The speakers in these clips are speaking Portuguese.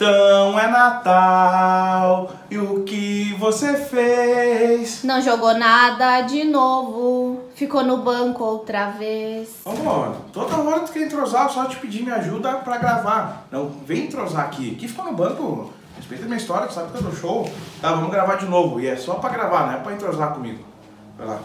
Então é Natal, e o que você fez? Não jogou nada de novo, ficou no banco outra vez. Amor, toda hora tu quer entrosar, eu só te pedir me ajuda pra gravar. Não, vem entrosar aqui. Aqui ficou no banco, respeita minha história, tu sabe que eu dou show. Tá, vamos gravar de novo. E é só pra gravar, não é pra entrosar comigo. Vai lá.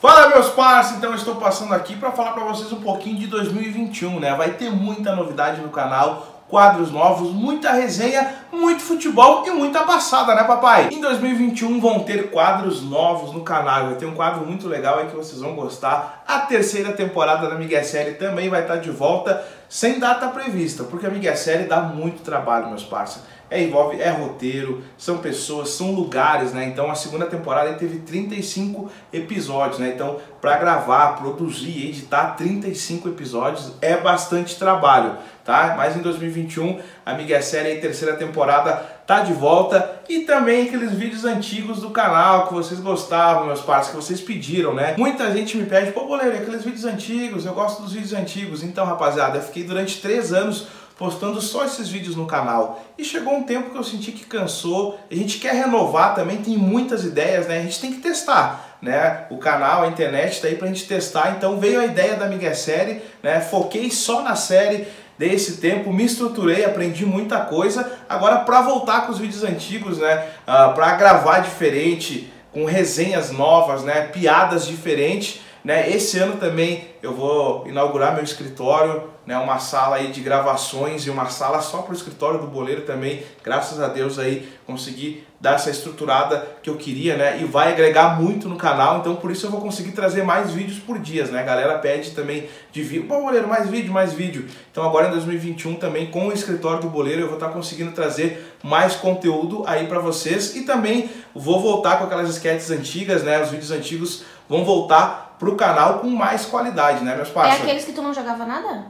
Fala meus parceiros, então estou passando aqui para falar para vocês um pouquinho de 2021, né? Vai ter muita novidade no canal, quadros novos, muita resenha, muito futebol e muita passada, né papai? Em 2021 vão ter quadros novos no canal, vai ter um quadro muito legal aí que vocês vão gostar. A terceira temporada da Miguel Série também vai estar de volta, sem data prevista, porque a Miguel Série dá muito trabalho, meus parceiros é, envolve, é roteiro, são pessoas, são lugares, né? Então a segunda temporada teve 35 episódios, né? Então para gravar, produzir, editar 35 episódios é bastante trabalho, tá? Mas em 2021 a Miguel Série terceira temporada tá de volta e também aqueles vídeos antigos do canal que vocês gostavam, meus parceiros, que vocês pediram, né? Muita gente me pede, pô, Boleiro, aqueles vídeos antigos, eu gosto dos vídeos antigos. Então, rapaziada, eu fiquei durante três anos postando só esses vídeos no canal. E chegou um tempo que eu senti que cansou, a gente quer renovar também, tem muitas ideias, né? A gente tem que testar, né? O canal, a internet está aí pra gente testar, então veio a ideia da Miguel Série, né? Foquei só na série, dei esse tempo, me estruturei, aprendi muita coisa. Agora para voltar com os vídeos antigos, né? Uh, para gravar diferente, com resenhas novas, né? Piadas diferentes, né? Esse ano também eu vou inaugurar meu escritório, né, uma sala aí de gravações e uma sala só para o escritório do boleiro também. Graças a Deus aí consegui dar essa estruturada que eu queria, né? E vai agregar muito no canal, então por isso eu vou conseguir trazer mais vídeos por dias, né? A galera pede também de vídeo, bom boleiro, mais vídeo, mais vídeo. Então agora em 2021 também com o escritório do boleiro eu vou estar conseguindo trazer mais conteúdo aí para vocês e também vou voltar com aquelas sketches antigas, né? Os vídeos antigos vão voltar pro canal com mais qualidade, né, meus parceiros? É aqueles que tu não jogava nada?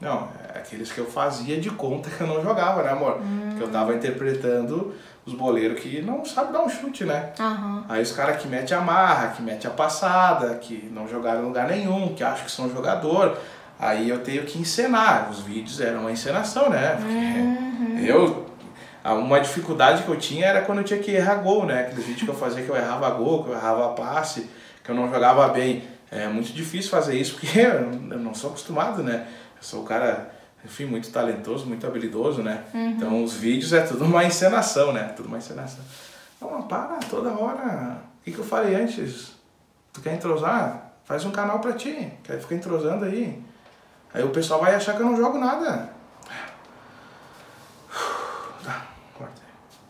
Não, é aqueles que eu fazia de conta que eu não jogava, né, amor? Hum. Que eu tava interpretando os boleiros que não sabem dar um chute, né? Uhum. Aí os caras que mete a marra, que mete a passada, que não jogaram em lugar nenhum, que acham que são jogador. Aí eu tenho que encenar. Os vídeos eram uma encenação, né? Porque uhum. eu. Uma dificuldade que eu tinha era quando eu tinha que errar gol, né? Aqueles vídeos que eu fazia que eu errava gol, que eu errava passe, que eu não jogava bem. É muito difícil fazer isso porque eu não sou acostumado, né? Eu sou um cara, enfim, muito talentoso, muito habilidoso, né? Uhum. Então os vídeos é tudo uma encenação, né? Tudo uma encenação. Não, para toda hora. O que, que eu falei antes? Tu quer entrosar? Faz um canal pra ti. Quer ficar entrosando aí. Aí o pessoal vai achar que eu não jogo nada. Tá, corta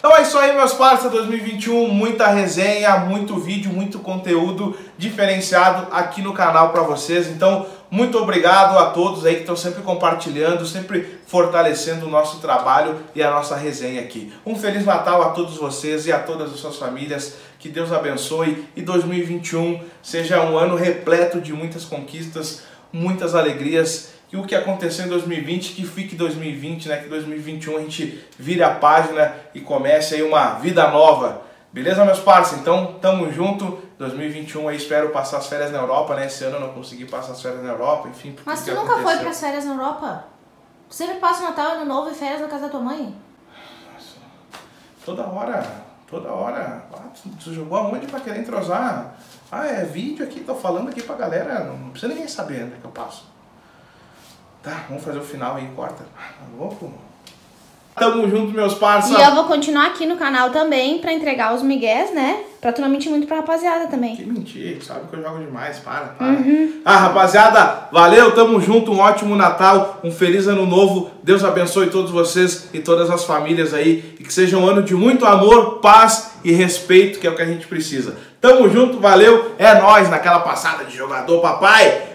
Então é isso aí, meus parceiros, 2021, muita resenha, muito vídeo, muito conteúdo diferenciado aqui no canal para vocês. Então, muito obrigado a todos aí que estão sempre compartilhando, sempre fortalecendo o nosso trabalho e a nossa resenha aqui. Um Feliz Natal a todos vocês e a todas as suas famílias. Que Deus abençoe e 2021 seja um ano repleto de muitas conquistas, muitas alegrias e o que aconteceu em 2020 que fique 2020, né? Que 2021 a gente vire a página e comece aí uma vida nova. Beleza, meus parceiros? Então, tamo junto. 2021 aí espero passar as férias na Europa, né? Esse ano eu não consegui passar as férias na Europa, enfim. Mas tu nunca foi para as férias na Europa? Tu sempre passa o Natal, Ano Novo e férias na casa da tua mãe? Nossa. Toda hora, toda hora. Ah, tu, jogou aonde pra querer entrosar? Ah, é vídeo aqui, tô falando aqui pra galera. Não precisa ninguém saber onde é que eu passo. Tá, vamos fazer o final aí, corta. Tá louco? Tamo junto, meus parceiros. E eu vou continuar aqui no canal também pra entregar os migués, né? Pra tu não mentir muito pra rapaziada também. Que mentir, sabe que eu jogo demais, para, para. Uhum. Ah, rapaziada, valeu, tamo junto, um ótimo Natal, um feliz ano novo. Deus abençoe todos vocês e todas as famílias aí. E que seja um ano de muito amor, paz e respeito, que é o que a gente precisa. Tamo junto, valeu, é nós naquela passada de jogador, papai.